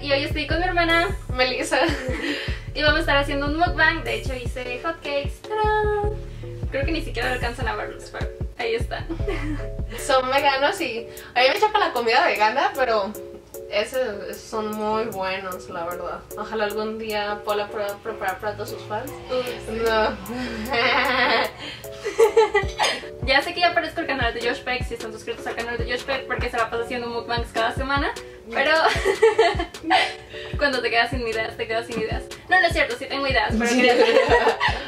y hoy estoy con mi hermana Melissa. y vamos a estar haciendo un mukbang. De hecho hice hotcakes. ¡Tarán! Creo que ni siquiera alcanzan a verlos, pero ahí están. Son veganos y a mí me choca la comida vegana, pero esos son muy buenos, la verdad. Ojalá algún día pueda pre- preparar para todos sus fans. No. Ya sé que ya aparezco el canal de Josh Peck si están suscritos al canal de Josh Peck porque se la pasa haciendo mukbangs cada semana. Pero cuando te quedas sin ideas, te quedas sin ideas. No, no es cierto, sí tengo ideas, pero quería,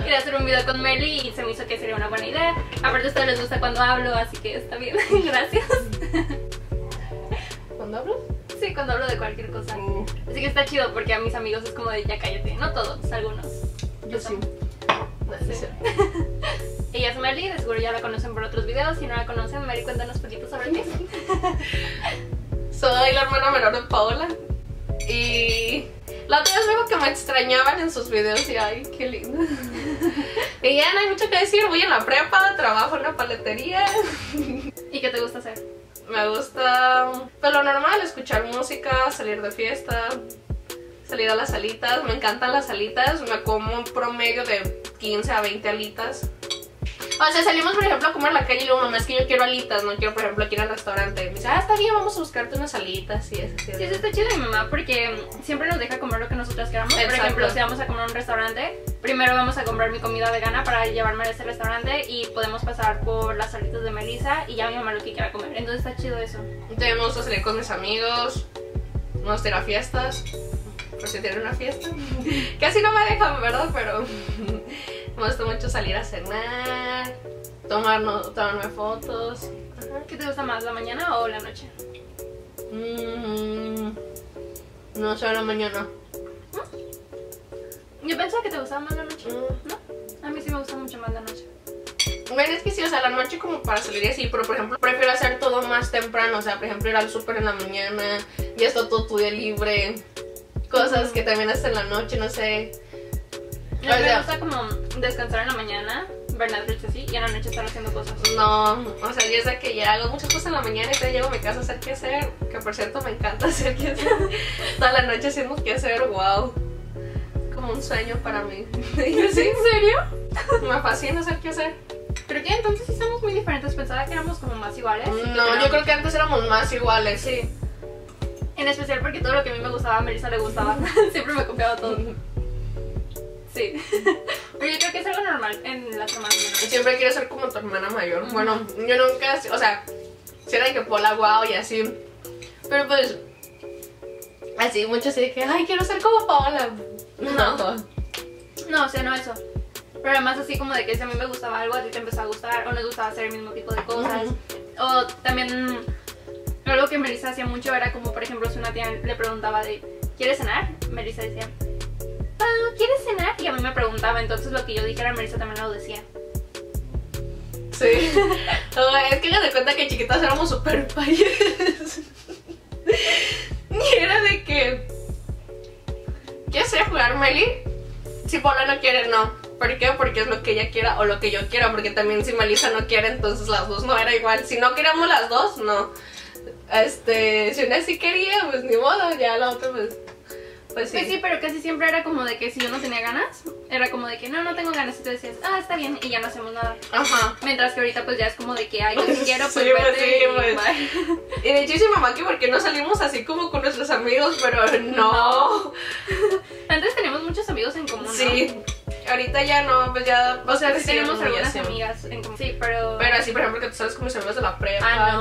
quería hacer un video con Meli y se me hizo que sería una buena idea. Aparte a ustedes les gusta cuando hablo, así que está bien. Gracias. ¿Cuándo hablo? Sí, cuando hablo de cualquier cosa. Así que está chido porque a mis amigos es como de ya cállate. No todos, algunos. Yo sí. No. Ella es Meli, de seguro ya la conocen por otros videos. Si no la conocen, Meli, cuéntanos poquito sobre ti. Soy la hermana menor de Paola. Y la otra vez me dijo que me extrañaban en sus videos y ay, qué lindo. Y ya no hay mucho que decir, voy en la prepa, trabajo en una paletería. ¿Y qué te gusta hacer? Me gusta pues lo normal, escuchar música, salir de fiesta, salir a las alitas. Me encantan las alitas, me como un promedio de 15 a 20 alitas. O sea, salimos por ejemplo a comer a la calle y luego mamá es que yo quiero alitas, no quiero por ejemplo ir al restaurante. Me dice, ah, está bien, vamos a buscarte unas alitas y eso. Sí, eso está chido mi mamá porque siempre nos deja comer lo que nosotras queramos. Por Exacto. ejemplo, si vamos a comer a un restaurante, primero vamos a comprar mi comida vegana para llevarme a ese restaurante y podemos pasar por las salitas de Melissa y ya mi mamá lo que quiera comer. Entonces está chido eso. Entonces, me gusta salir con mis amigos, me gusta ir a fiestas, por si tienen una fiesta. Casi no me dejan, ¿verdad? Pero me gusta mucho salir a cenar, tomarnos, tomarme fotos. Ajá. ¿Qué te gusta más, la mañana o la noche? Mm, no sé, la mañana. Yo pensaba que te gustaba más la noche. Mm. ¿No? A mí sí me gusta mucho más la noche. Bueno, es que sí, o sea, la noche como para salir así, pero por ejemplo, prefiero hacer todo más temprano, o sea, por ejemplo, ir al súper en la mañana, ya está todo tu día libre, cosas que también hacen en la noche, no sé. A mí O me gusta como descansar en la mañana, ver Netflix así, y en la noche estar haciendo cosas. No, o sea, yo sé que ya hago muchas cosas en la mañana y te llego a mi casa a hacer qué hacer, que por cierto me encanta hacer qué hacer. Toda la noche haciendo qué hacer, wow. Como un sueño para mí. Sí, ¿En serio? me fascina hacer qué hacer. Creo que entonces sí somos muy diferentes. Pensaba que éramos como más iguales. No, yo creo que antes éramos más iguales. Sí. En especial porque todo lo que a mí me gustaba a Melissa le gustaba. Siempre me copiaba todo. Sí. Pero yo creo que es algo normal en las hermanas menores. Siempre quiero ser como tu hermana mayor. Bueno, yo nunca, o sea, si era de que Pola guau y así. Pero pues, así, muchos de que, ay, quiero ser como Paola. No. No, o sea, no eso. Pero además así como de que si a mí me gustaba algo, a ti te empezó a gustar, o nos gustaba hacer el mismo tipo de cosas. O también algo que Melissa hacía mucho era como, por ejemplo, si una tía le preguntaba de, ¿quieres cenar? Melissa decía, ¿quieres cenar? Y a mí me preguntaba, entonces lo que yo dijera, Melissa también lo decía. Sí. Es que me cuenta que chiquitas éramos super payas. Y era de que. ¿Quieres ir a jugar Meli? Si Paula no quiere, no. ¿Por qué? Porque es lo que ella quiera o lo que yo quiera. Porque también si Melissa no quiere, entonces las dos no era igual. Si no queríamos las dos, no. Este, si una sí quería, pues ni modo, ya la otra, pues. Pues sí. Pues sí, pero casi siempre era como de que si yo no tenía ganas, era como de que no, no tengo ganas. Y tú decías, ah, está bien, y ya no hacemos nada. Ajá. Mientras que ahorita pues ya es como de que, ay, yo sí quiero, pues Sí, pues, vete sí, y pues. bye. Y de hecho dice mamá que porque no salimos así como con nuestros amigos, pero no. Antes teníamos muchos amigos en común, ¿no? Sí, ahorita ya no, pues ya. O sea, sí tenemos y algunas amigas en común. Sí, pero... Pero así, por ejemplo, que tú sabes con mis amigos de la prepa. Ah,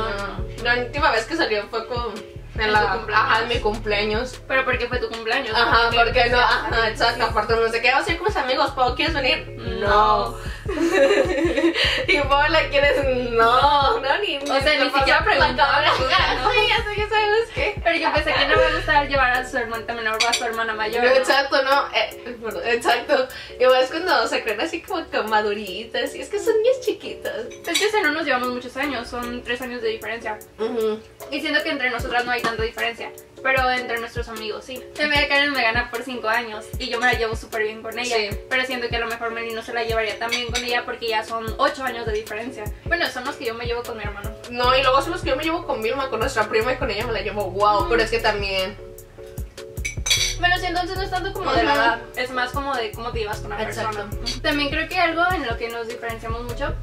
no. La última vez que salió fue con. En la, ajá, en mi cumpleaños. Pero porque fue tu cumpleaños. Ajá, porque que no, sí. ajá, exacto. Aparte, no sé qué, vamos a ir con mis amigos, Pau, ¿quieres venir? No. y Paula, ¿quieres? No, no, ni. O sea, ni siquiera preguntaba ¿no? Sí, ya sé, sabes qué. Pero yo pensé que no me gustaba llevar a su hermanita menor o a su hermana mayor. No, ¿no? exacto, no, eh, bueno, exacto. Igual es cuando se creen así como que maduritas, y es que son niñas chiquitas. Es que no nos llevamos muchos años, son tres años de diferencia. Y siento que entre nosotras no hay tanta diferencia. Pero entre nuestros amigos sí. Se me Karen me gana por 5 años y yo me la llevo súper bien con ella. Sí. Pero siento que a lo mejor Meli no se la llevaría tan bien con ella porque ya son 8 años de diferencia. Bueno, son los que yo me llevo con mi hermano. No, y luego son los que yo me llevo con Vilma, con nuestra prima, y con ella me la llevo wow, pero es que también. Bueno, sí, entonces no es tanto como de la edad, es más como de cómo te llevas con la Exacto. persona. También creo que algo en lo que nos diferenciamos mucho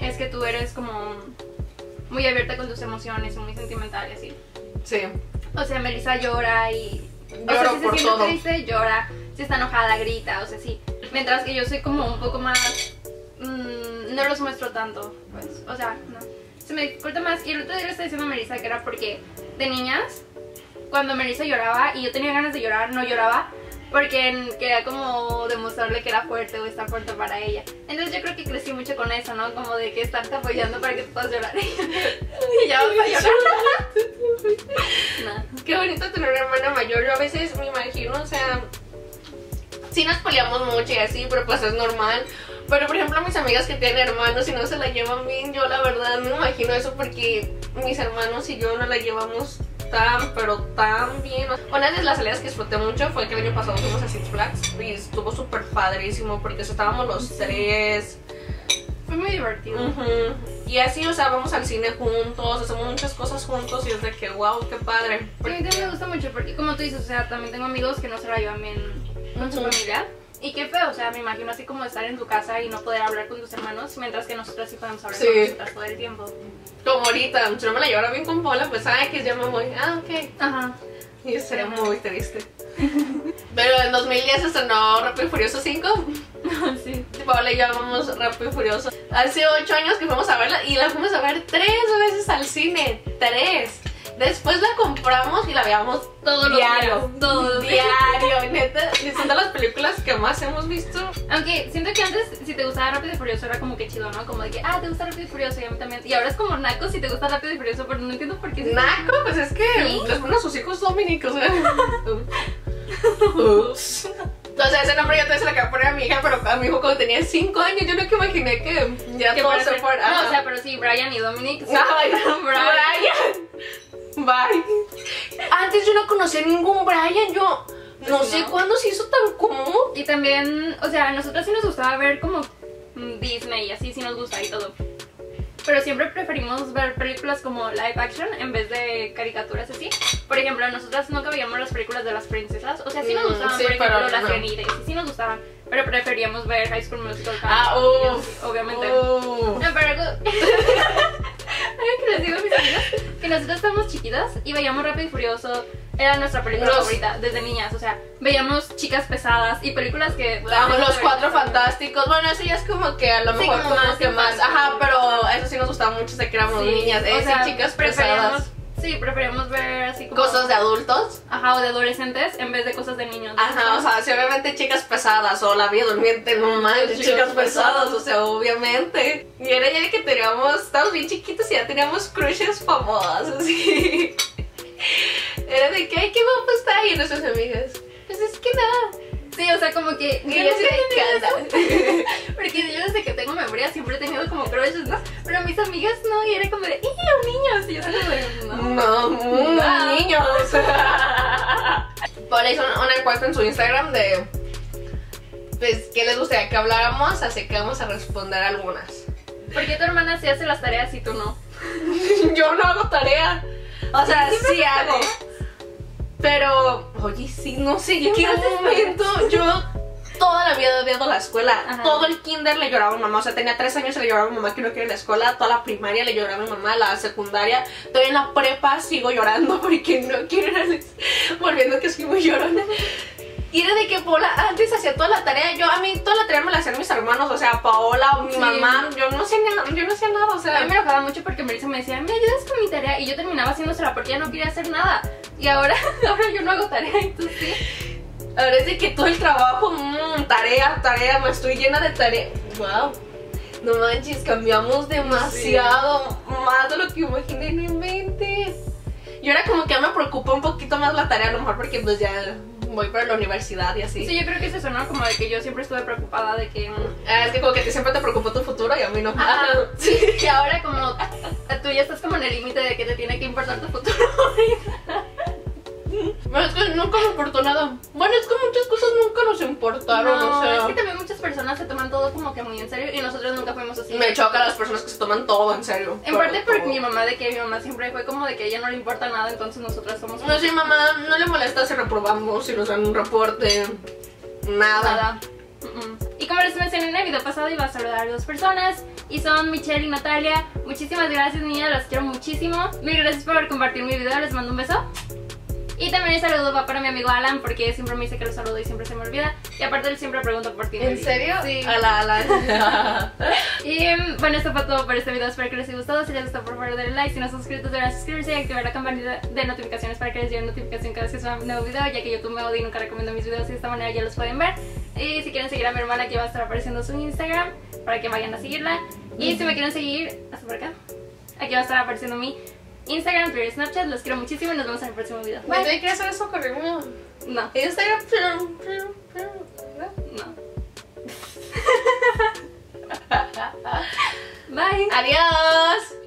es que tú eres como muy abierta con tus emociones y muy sentimental y así. Sí. O sea, Melissa llora y... o sea, si se siente todo. triste, llora. Si está enojada, grita, o sea, sí. Mientras que yo soy como un poco más... mm, no los muestro tanto, pues. O sea, no. Se me dificulta más. Y el otro día le estaba diciendo a Melissa que era porque de niñas, cuando Melissa lloraba y yo tenía ganas de llorar, no lloraba. Porque quería como demostrarle que era fuerte o estar fuerte para ella. Entonces yo creo que crecí mucho con eso, ¿no? Como de que estarte apoyando para que tú puedas llorar. y ya vas a llorar. no. Qué bonito tener una hermana mayor. Yo a veces me imagino, o sea, sí nos peleamos mucho y así, pero pues es normal. Pero por ejemplo, mis amigas que tienen hermanos y no se la llevan bien, yo la verdad no me imagino eso porque mis hermanos y yo no la llevamos tan, pero tan bien. Una de las salidas que disfruté mucho fue que el año pasado fuimos a Six Flags y estuvo súper padrísimo porque estábamos los tres. Fue muy divertido. Ujú. Y así, o sea, vamos al cine juntos, hacemos muchas cosas juntos y es de que, wow, qué padre. Sí, a mí también me gusta mucho porque, como tú dices, o sea, también tengo amigos que no se la llevan bien con su Ujú. familia. Y qué feo, o sea, me imagino así como estar en tu casa y no poder hablar con tus hermanos, mientras que nosotras sí podemos hablar Sí. con nosotras todo el tiempo. Como ahorita, no me la llevara bien con Paula, pues, ay, que ya me voy. Ah, ok. Ajá. Y sería muy triste. Pero en 2010 se estrenó Rápido y Furioso 5. sí. Paula y yo amamos Rápido y Furioso. Hace 8 años que fuimos a verla y la fuimos a ver 3 veces al cine. 3. Después la compramos y la veíamos Todos los diario. días, todos los días. Diario, neta. Son de las películas que más hemos visto. Aunque siento que antes, si te gustaba Rápido y Furioso, era como que chido, ¿no? Como de que, ah, te gusta Rápido y Furioso, y a mí también. Y ahora es como naco si te gusta Rápido y Furioso, pero no entiendo por qué. Naco, pues es que ¿Sí? les ponen a sus hijos Dominic, o sea. Ups. Entonces ese nombre yo te se la acabo de poner a mi hija, pero a mi hijo cuando tenía 5 años, yo nunca imaginé que ya Que todo se ser- fuera. No, o sea, pero sí, Brian y Dominic. Ay, Brian. Brian. Antes yo no conocía ningún Brian, yo no Pues sé no. cuándo se hizo tan común. Y también, o sea, a nosotros sí nos gustaba ver como mm, Disney y así, sí nos gusta y todo. Pero siempre preferimos ver películas como live action en vez de caricaturas así. Por ejemplo, nosotras nunca veíamos las películas de las princesas. O sea, sí nos Mm, gustaban, sí, por ejemplo, pero las no. Así, sí nos gustaban. Pero preferíamos ver High School Musical. Ah, así, Obviamente. No, pero algo, algo que les digo a mis amigas, que nosotros estábamos chiquitas y veíamos Rápido y Furioso, era nuestra película Los- favorita desde niñas, o sea, veíamos Chicas Pesadas y películas que... Vamos, los cuatro fantásticos. Bueno, eso ya es como que a lo Sí, mejor como como, más que más. Ajá, pero eso sí nos gustaba mucho de que éramos Sí, niñas. o Eh, sí, sea, chicas pesadas. Sí, preferíamos ver así como... Cosas de adultos. Ajá, o de adolescentes en vez de cosas de niños. Ajá, o sea, sí, obviamente chicas pesadas o la vida durmiente, no manches, Chicas chicas pesadas, pesadas. o sea, obviamente. Y era ya de que teníamos, estábamos bien chiquitos y ya teníamos crushes famosas, así. Era de que, qué guapo está, y nuestras amigas, pues es que nada. Sea, como que... Y yo no sé. Porque yo desde que tengo memoria siempre he tenido como crushes, ¿no? Pero mis amigas no, y era como de, ¡eh, niños! Y yo como de, no. No, Ah. niños. Paula hizo una encuesta en su Instagram de, pues, qué les gustaría que habláramos, así que vamos a responder algunas. ¿Por qué tu hermana sí hace las tareas y tú no? Yo no hago tarea. O sea, Sí, hago. Pero, oye, sí, no sé qué haces momento yo toda la vida he odiado la escuela. Ajá. Todo el kinder le lloraba a mi mamá. O sea, tenía tres años y le lloraba a mi mamá que no quiere ir a la escuela. Toda la primaria le lloraba a mi mamá. La secundaria. Todavía en la prepa sigo llorando porque no quiero ir a la Volviendo que soy muy llorona. Y era de que Paola antes hacía toda la tarea. Yo, a mí toda la tarea me la hacían mis hermanos. O sea, Paola o mi Sí. mamá. Yo no hacía nada. Yo no hacía nada. O A sea, mí me enojaba mucho porque Melissa me decía, ¿me ayudas con mi tarea? Y yo terminaba haciéndosela porque ella no quería hacer nada. Y ahora, ahora yo no hago tarea y tú sí. Ahora es de que todo el trabajo, mmm, tarea, tarea, me estoy llena de tarea. Wow. No manches, cambiamos demasiado. Más de lo que imaginé, no inventes. Y ahora como que ya me preocupa un poquito más la tarea, a lo mejor porque pues ya voy para la universidad y así. Sí, yo creo que es eso, ¿no? Como de que yo siempre estuve preocupada de que... mm, Ah, es que como que siempre te preocupó tu futuro y a mí no. Ajá. Y ahora como tú ya estás como en el límite de que te tiene que importar tu futuro. Es que nunca me importó nada. Bueno, es que muchas cosas nunca nos importaron, No, o sea. es que también muchas personas se toman todo como que muy en serio y nosotros nunca fuimos así. Me choca las personas que se toman todo en serio. En parte porque todo. mi mamá, de que mi mamá siempre fue como de que a ella no le importa nada, entonces nosotras somos No, sí, mamá, no le molesta si reprobamos, si nos dan un reporte. Nada. nada. Y como les mencioné en el video pasado, iba a saludar a dos personas y son Michelle y Natalia. Muchísimas gracias, niñas, las quiero muchísimo. Mil gracias por compartir mi video, les mando un beso. Y también el saludo va para mi amigo Alan porque siempre me dice que lo saludo y siempre se me olvida. Y aparte él siempre pregunta por ti. ¿En serio? Sí. Ala, ala. Y bueno, esto fue todo por este video. Espero que les haya gustado. Si les gustó, por favor, denle like. Si no están suscritos, deberán suscribirse y activar la campanita de notificaciones para que les llegue notificación cada vez que suba un nuevo video. Ya que YouTube me odia y nunca recomiendo mis videos y de esta manera ya los pueden ver. Y si quieren seguir a mi hermana, aquí va a estar apareciendo su Instagram para que vayan a seguirla. Y si me quieren seguir, hasta por acá. Aquí va a estar apareciendo mi Instagram, Twitter y Snapchat. Los quiero muchísimo y nos vemos en el próximo video. Bye. ¿Quieres hacer eso? No, Instagram. no. Bye. Adiós.